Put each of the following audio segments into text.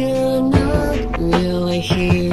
you're not really here.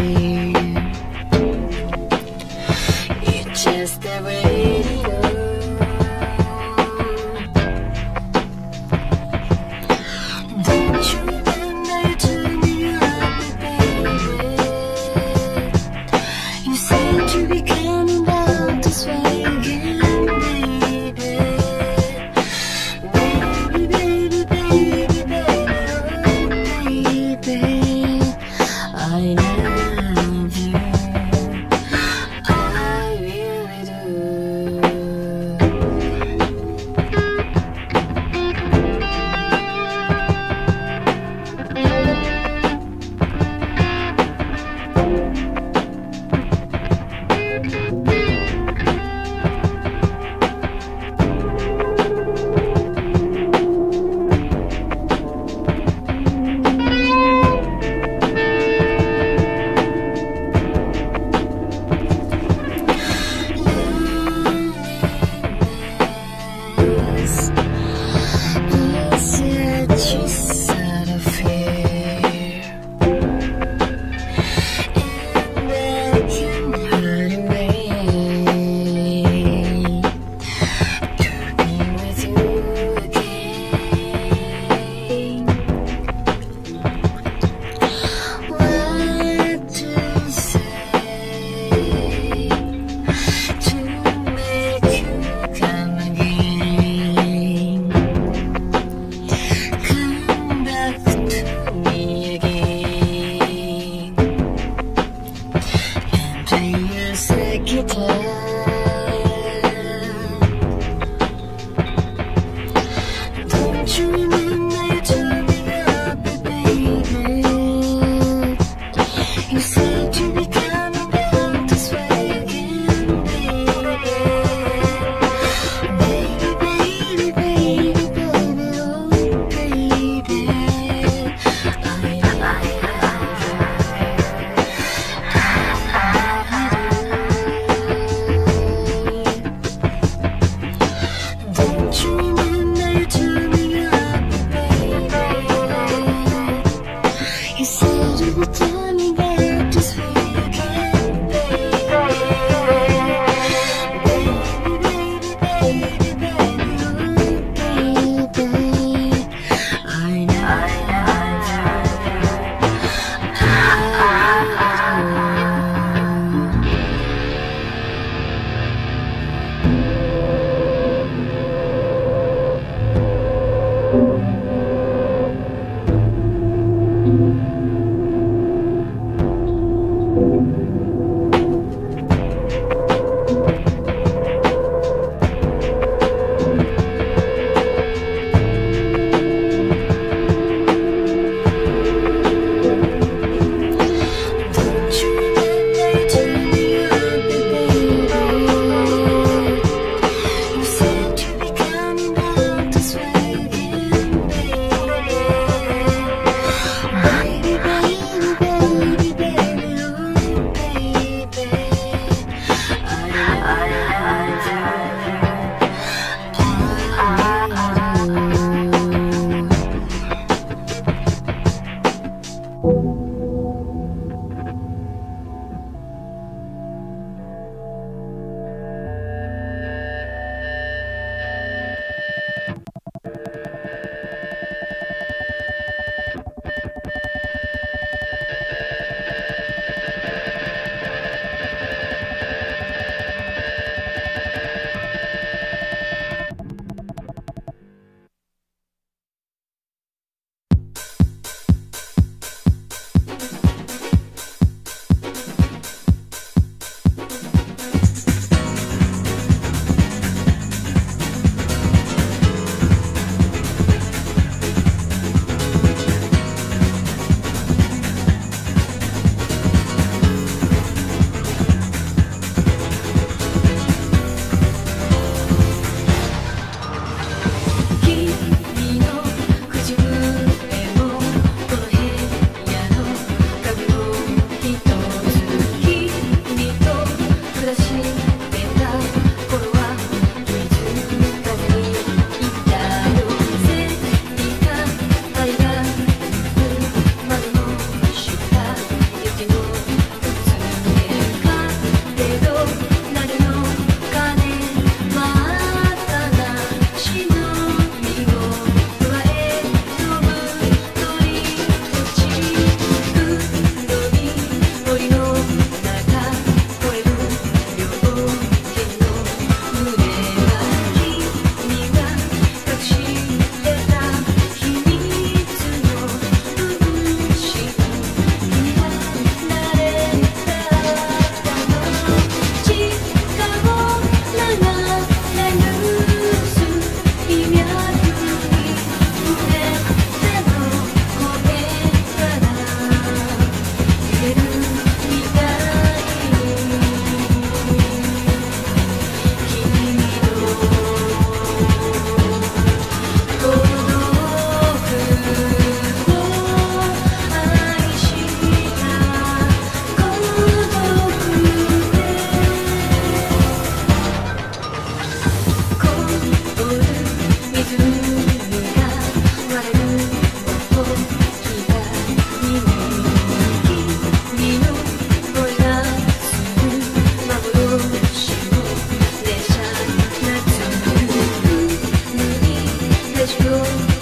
true.